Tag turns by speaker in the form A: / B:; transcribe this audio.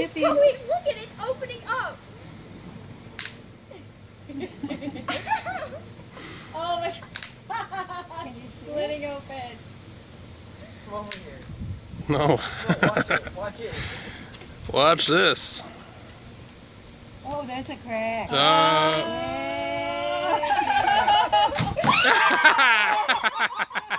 A: it's
B: tipping.
A: going. Look at it. It's opening up. oh my god. It's splitting open.
C: Come over here.
D: No.
C: Look, watch it. Watch it.
D: Watch this.
B: Oh, there's a crack.
D: Uh, oh,